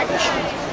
来的时。